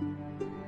うん。